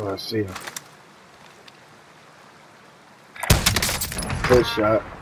Oh, I see him. Good shot.